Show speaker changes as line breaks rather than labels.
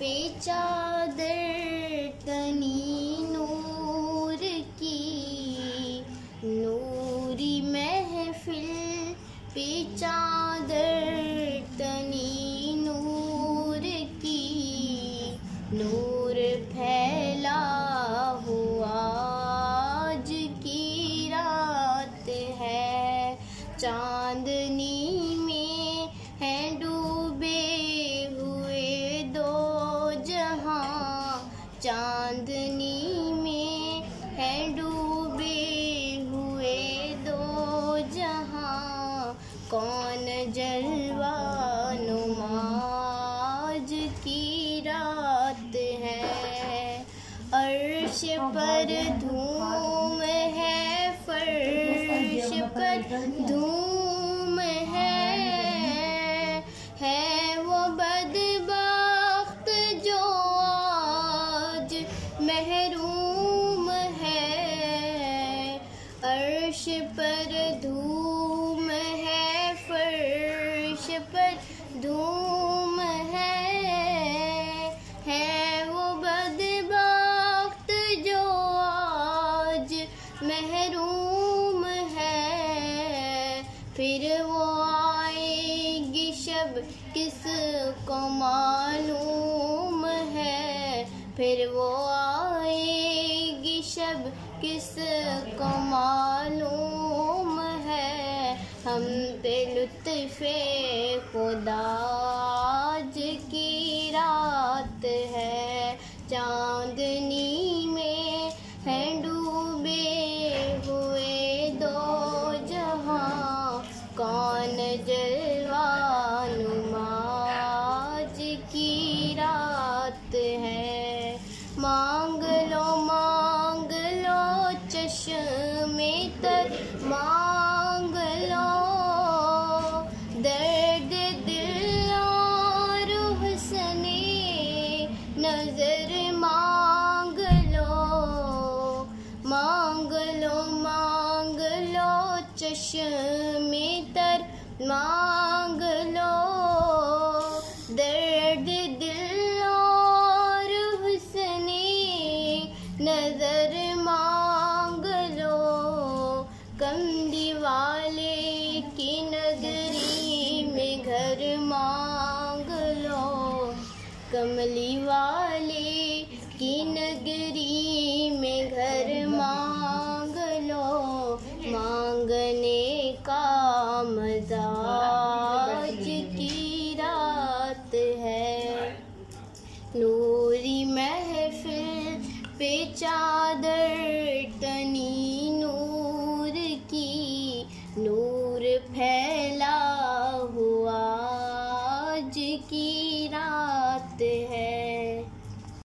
each other. चांदनी में है डूबे हुए दो जहाँ। कौन जलवा नुमाज की रात है? अर्श पर धूम है। फर्श पर धूम अर्श पर धूम है, फर्श पर धूम है है वो बदबख्त जो आज महरूम है। फिर वो आएगी शब किस को मालूम है? फिर वो किस को मालूम है? हम पे लुत्फ़े खुदा मांग लो दर्द दिल और हुस्ने नज़र मांग लो मांग लो मांग लो चश्मे तर मांग लो दर्द दिल और नज़र की नगरी में घर मांग लो। कमली वाले की नगरी में घर मांग लो। मांगने का मजाज की रात है। नूरी महफिल पे चादर